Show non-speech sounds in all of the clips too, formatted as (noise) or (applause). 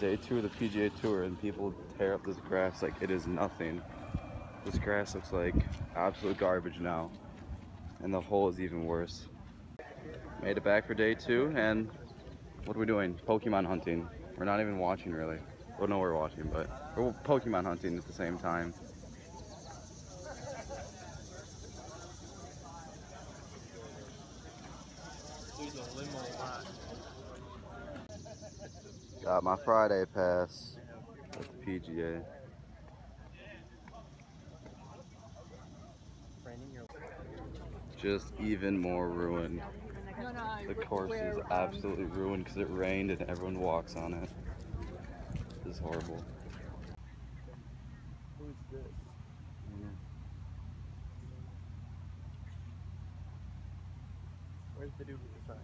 Day two of the PGA Tour and people tear up this grass like it is nothing. This grass looks like absolute garbage now. And the hole is even worse. Made it back for day two and what are we doing? Pokemon hunting. We're not even watching really. Well, no, we're watching, but we're Pokemon hunting at the same time. There's a limo. Got my Friday pass at the PGA. Just even more ruined. The course is absolutely ruined because it rained and everyone walks on it. This is horrible. Who's this? Mm-hmm. Where's the dude with the sign?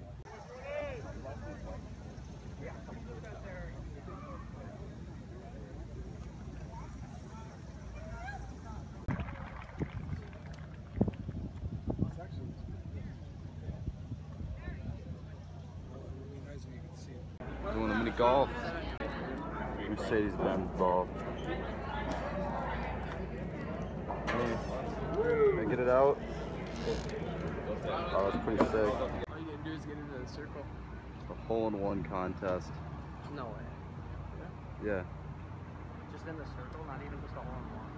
Doing a mini golf. Mercedes Benz golf. Can I get it out? Oh, that's pretty sick. All you gotta do is get into the circle. A hole in one contest. No way. Yeah. Just in the circle, not even just a hole in one.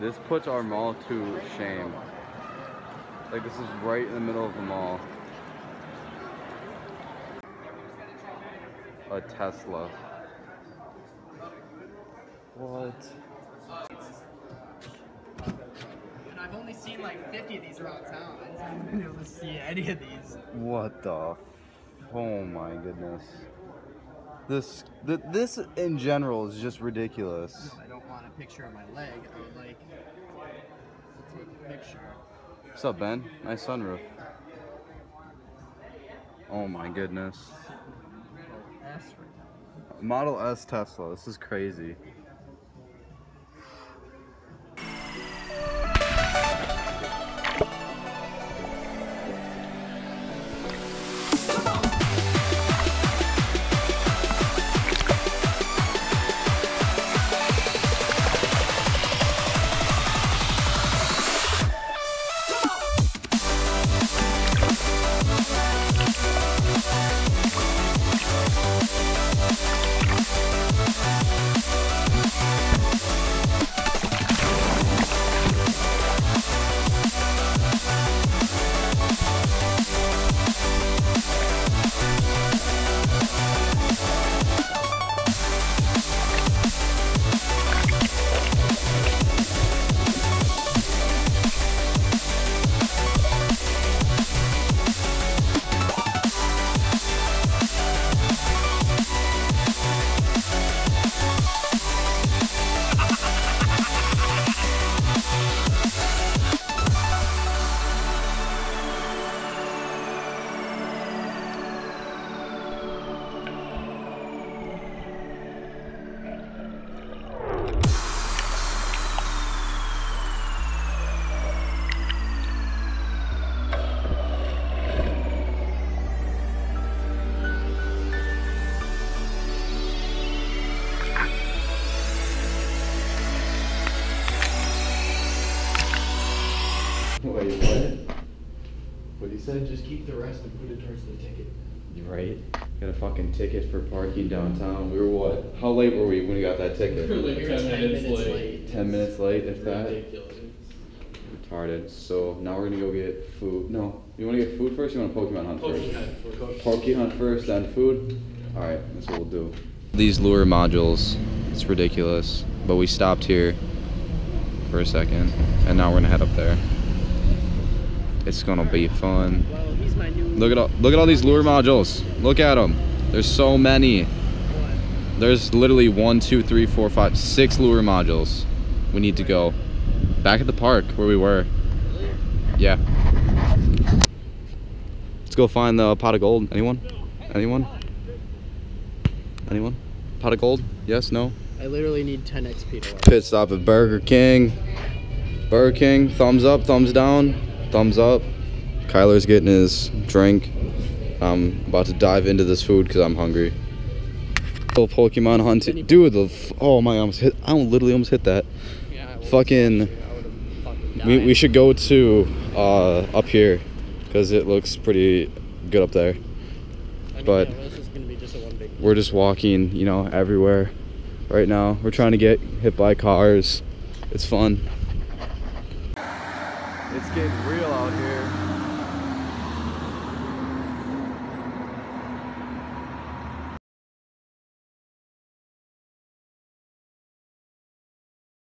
This puts our mall to shame. Like this is right in the middle of the mall. A Tesla. What? And I've only seen like 50 of these around town. I haven't been able to see any of these. What the? f- Oh my goodness. This, th- this in general is just ridiculous. I don't want a picture of my leg. I would like to take a picture. What's up, Ben? Nice sunroof. Oh my goodness. Model S Tesla. This is crazy. Wait, what? What he said? Just keep the rest and put it towards the ticket. You're right. Got a fucking ticket for parking downtown. We were what? How late were we when we got that ticket? (laughs) We were 10 minutes late. Ten minutes late, if that. Ridiculous. Retarded. So now we're gonna go get food. No, you wanna get food first? Or you wanna Pokemon hunt first? Pokemon. Pokey hunt first, then food. All right, that's what we'll do. These lure modules, it's ridiculous. But we stopped here for a second, and now we're gonna head up there. It's gonna be fun. Well, he's my new. Look at all look at all these lure modules. Look at them. There's so many. There's literally one, two, three, four, five, six lure modules. We need to go back at the park where we were. Yeah. Let's go find the pot of gold. Anyone? Anyone? Anyone? Pot of gold? Yes? No? I literally need 10 XP to. Pit stop at Burger King. Burger King, thumbs up, thumbs down, thumbs up. Kyler's getting his drink. I'm about to dive into this food because I'm hungry. Little Pokemon hunting. Dude, the f- oh my, I almost hit. I literally almost hit that. Yeah, Fucking. I would've fucking We, we should go to uh, up here because it looks pretty good up there. I mean, but- yeah, this is gonna be just a one big. We're just walking, you know, everywhere right now. We're trying to get hit by cars. It's fun. It's getting real out here.